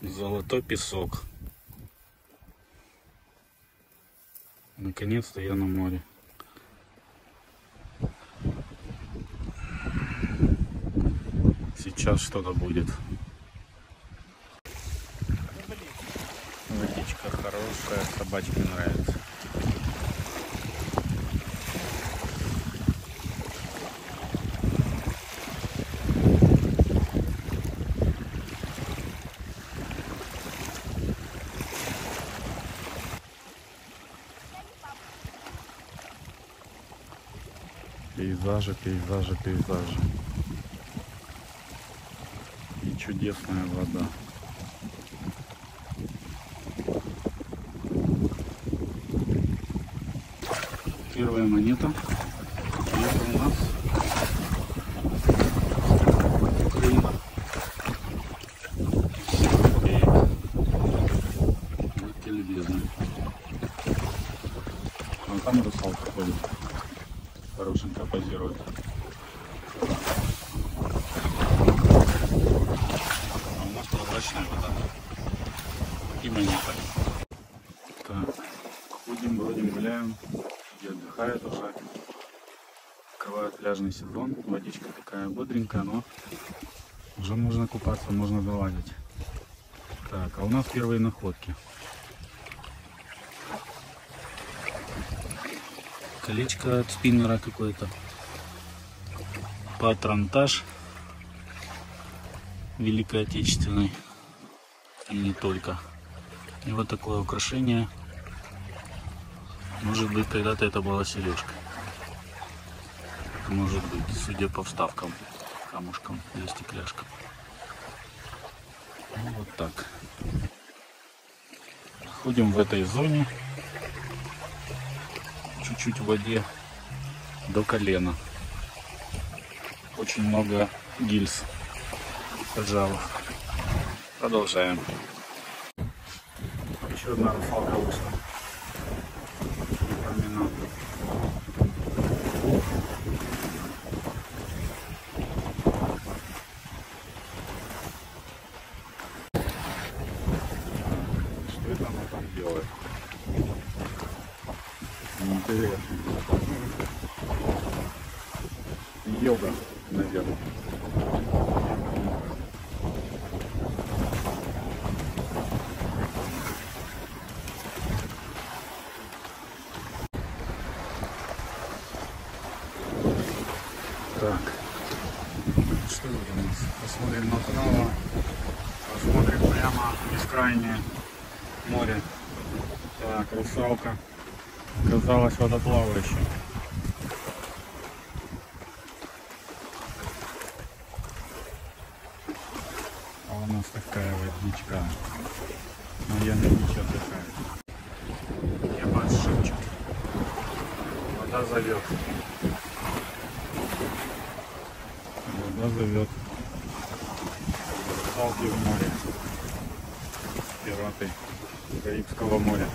Золотой песок. Наконец-то я на море. Сейчас что-то будет. Водичка хорошая, собачке нравится. Пейзажи, пейзажи, пейзажи. И чудесная вода. Первая монета. Это у нас Украина. Будьте любезны. Вон там русалка ходит. Хорошенько позирует. А у нас прозрачная вода. И монета. Так, ходим, бродим, гуляем. И отдыхают уже. Открывают пляжный сезон. Водичка такая бодренькая, но уже можно купаться, можно залазить. Так, а у нас первые находки. Колечко от спиннера какое-то. Патронтаж. Великой Отечественной. И не только. И вот такое украшение. Может быть, когда-то это была сережка. Может быть, судя по вставкам, камушкам или стекляшкам. Ну, вот так. Ходим в этой зоне. Чуть-чуть в воде до колена. Очень много гильз. Поджалов. Продолжаем. Еще одна. Променад. Что это она там делает? Интересно. Йога, наверное. Так. Что у нас? Посмотрим направо. Посмотрим прямо бескрайнее море. Так, русалка оказалась водоплавающей. А у нас такая водичка. Но я на ничего отдыхает. Небо шепчет. Вода зовет. Вода зовет. Русалки в море. Пираты Карибского моря.